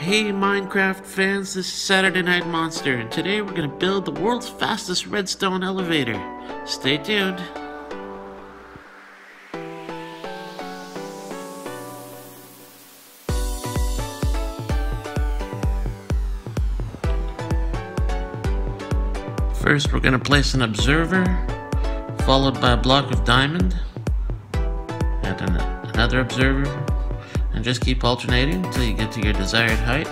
Hey Minecraft fans, this is Saturday Night Monster, and today we're gonna build the world's fastest redstone elevator. Stay tuned. First, we're gonna place an observer, followed by a block of diamond, and an, another observer, and just keep alternating until you get to your desired height.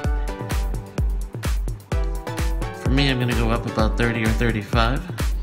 For me, I'm going to go up about 30 or 35.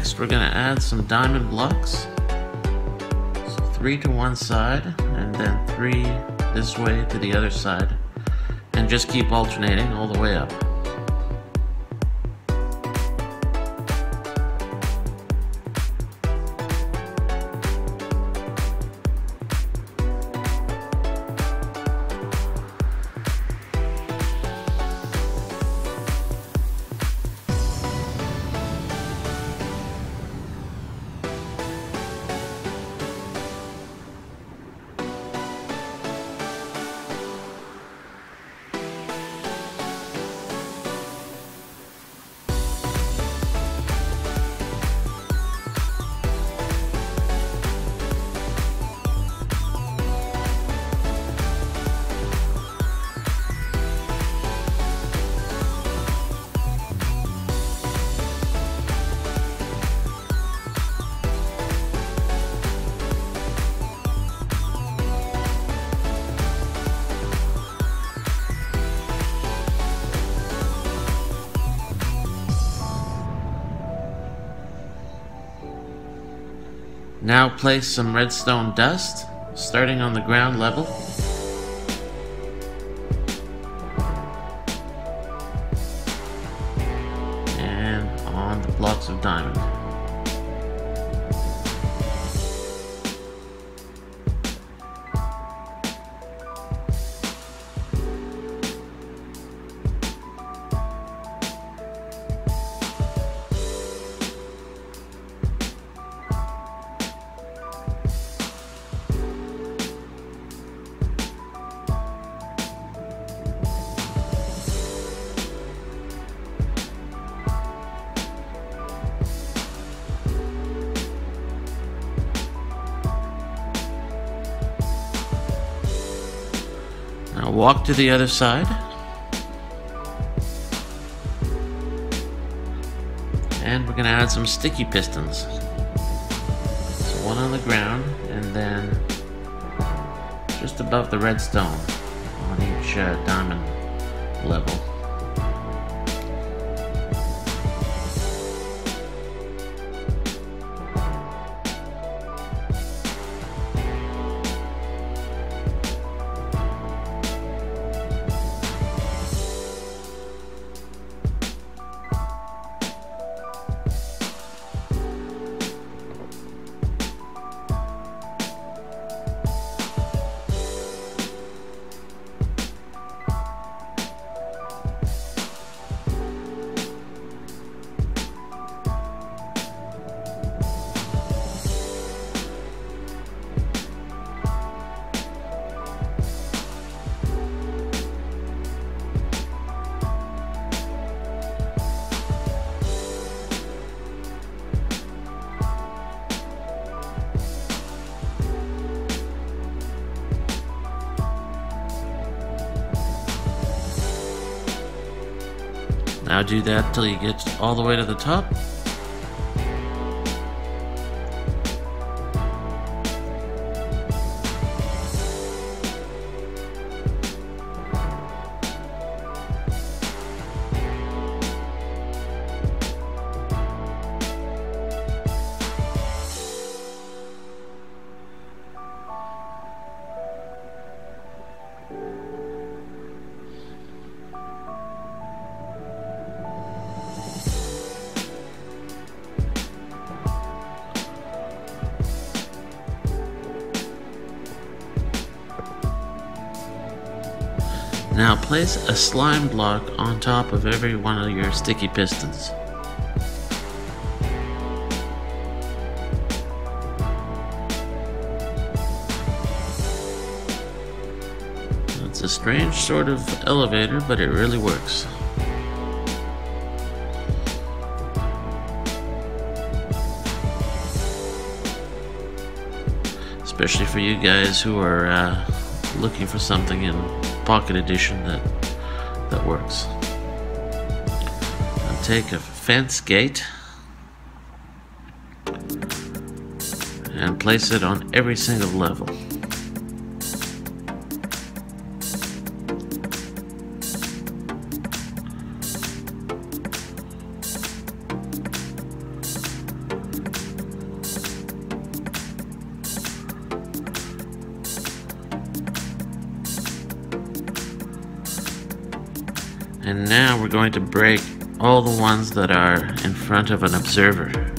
Next, we're going to add some diamond blocks. So three to one side, and then three this way to the other side. And just keep alternating all the way up. Now place some redstone dust, starting on the ground level. And on the blocks of diamond. Walk to the other side. And we're gonna add some sticky pistons. So one on the ground and then just above the redstone on each uh, diamond level. Now do that till you get all the way to the top. Now place a slime block on top of every one of your sticky pistons. It's a strange sort of elevator, but it really works. Especially for you guys who are uh, looking for something in Pocket Edition that that works. I'll take a fence gate and place it on every single level. Break all the ones that are in front of an observer.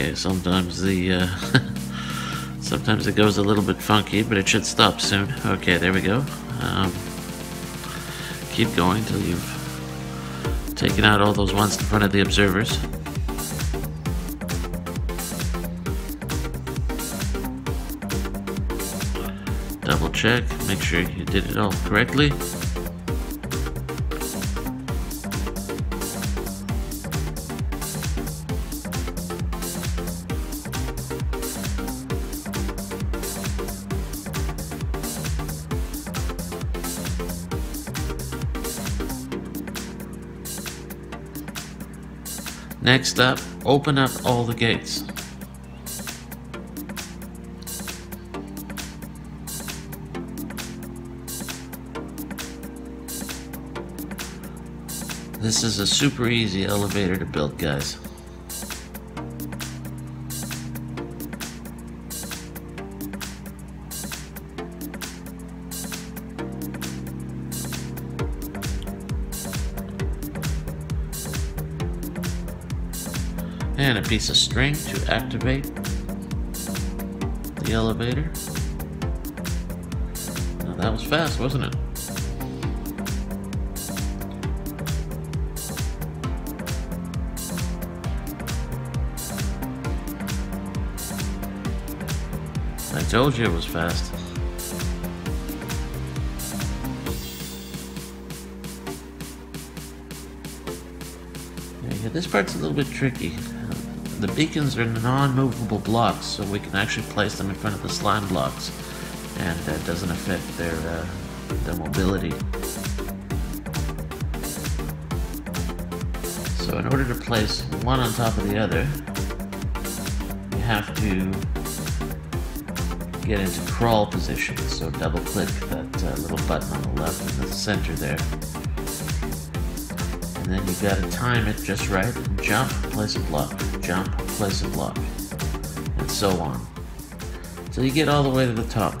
Okay, sometimes the uh, sometimes it goes a little bit funky, but it should stop soon. Okay, there we go. Um, keep going till you've taken out all those ones in front of the observers. Double check, make sure you did it all correctly. Next up, open up all the gates. This is a super easy elevator to build, guys. Piece of string to activate the elevator. Now that was fast, wasn't it? I told you it was fast. Yeah, this part's a little bit tricky. The beacons are non-movable blocks, so we can actually place them in front of the slime blocks, and that doesn't affect their uh, their mobility. So in order to place one on top of the other, you have to get into crawl position. So double click that uh, little button on the left in the center there. And then you've gotta time it just right. Jump, place a block jump, place a block, and so on. So you get all the way to the top.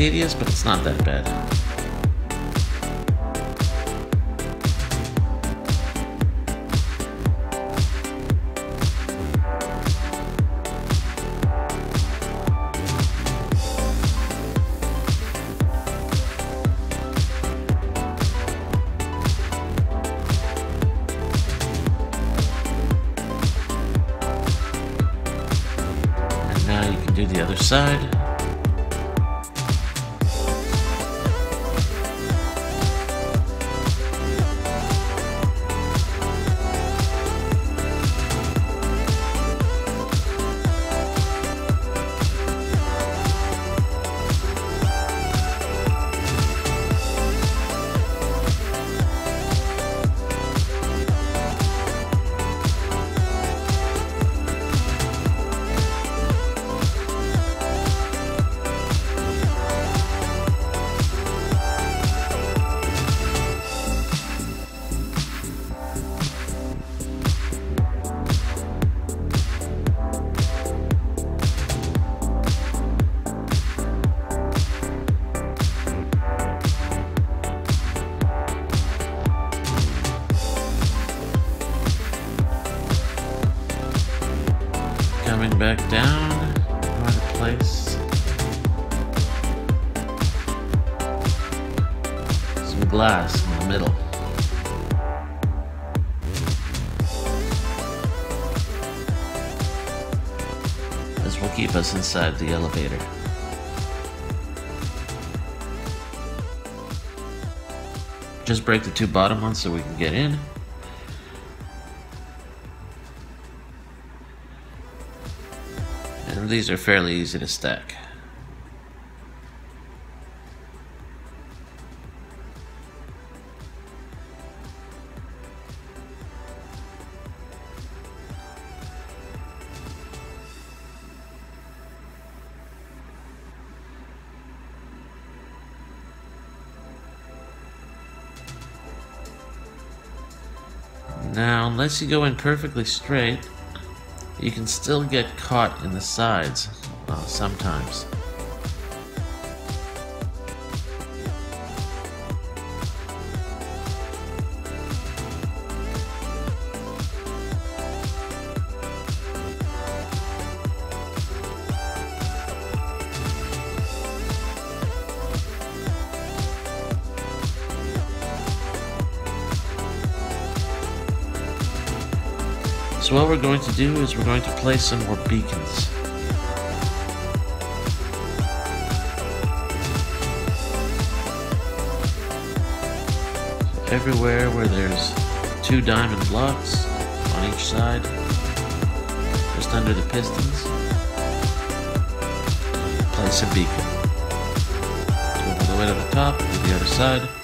Tedious, but it's not that bad. And now you can do the other side. Place some glass in the middle. This will keep us inside the elevator. Just break the two bottom ones so we can get in. These are fairly easy to stack. Now, unless you go in perfectly straight, you can still get caught in the sides uh, sometimes. So what we're going to do is we're going to place some more beacons. everywhere where there's two diamond blocks on each side, just under the pistons, place a beacon. All the way to the top, to the other side.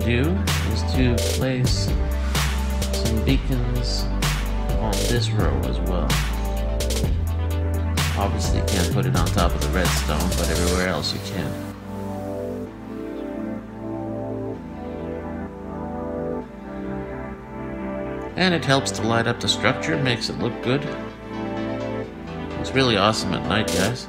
Do is to place some beacons on this row as well. Obviously you can't put it on top of the redstone, but everywhere else you can. And it helps to light up the structure, makes it look good. It's really awesome at night, guys.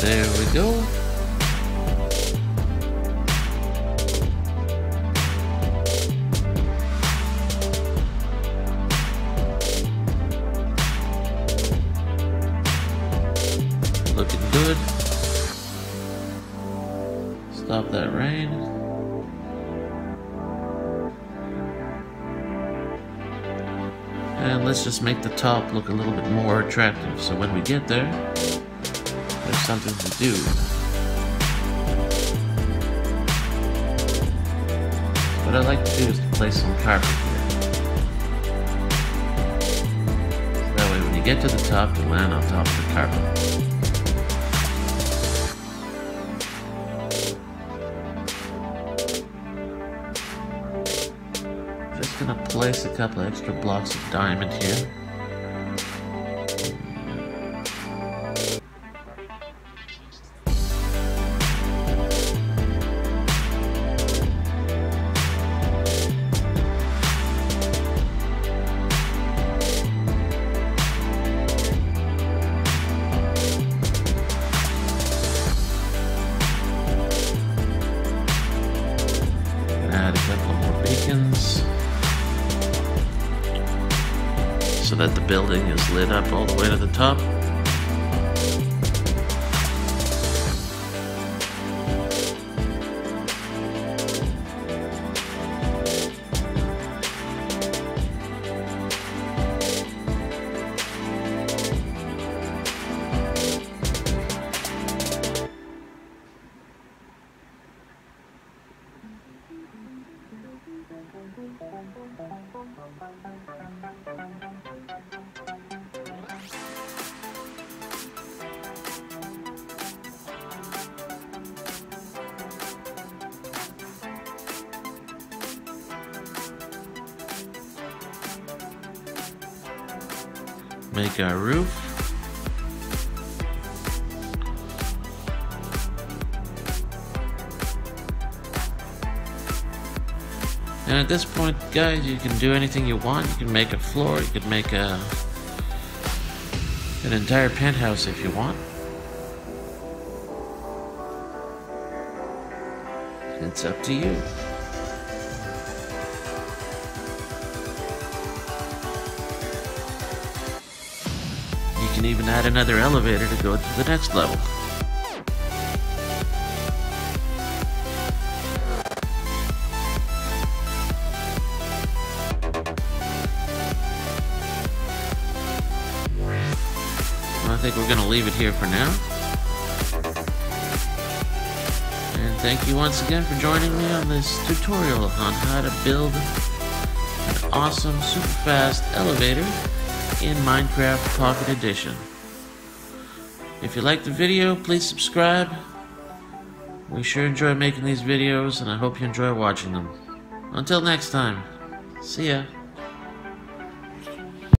There we go. Looking good. Stop that rain. And let's just make the top look a little bit more attractive so when we get there, something to do. What I'd like to do is to place some carpet here. So that way when you get to the top, you land on top of the carpet. Just gonna place a couple extra blocks of diamond here. Building is lit up all the way to the top. Make our roof. And at this point, guys, you can do anything you want. You can make a floor, you can make a an entire penthouse if you want. It's up to you. Can even add another elevator to go to the next level. Well, I think we're going to leave it here for now. And thank you once again for joining me on this tutorial on how to build an awesome super fast elevator in Minecraft Pocket Edition. If you like the video, please subscribe. We sure enjoy making these videos and I hope you enjoy watching them. Until next time, see ya.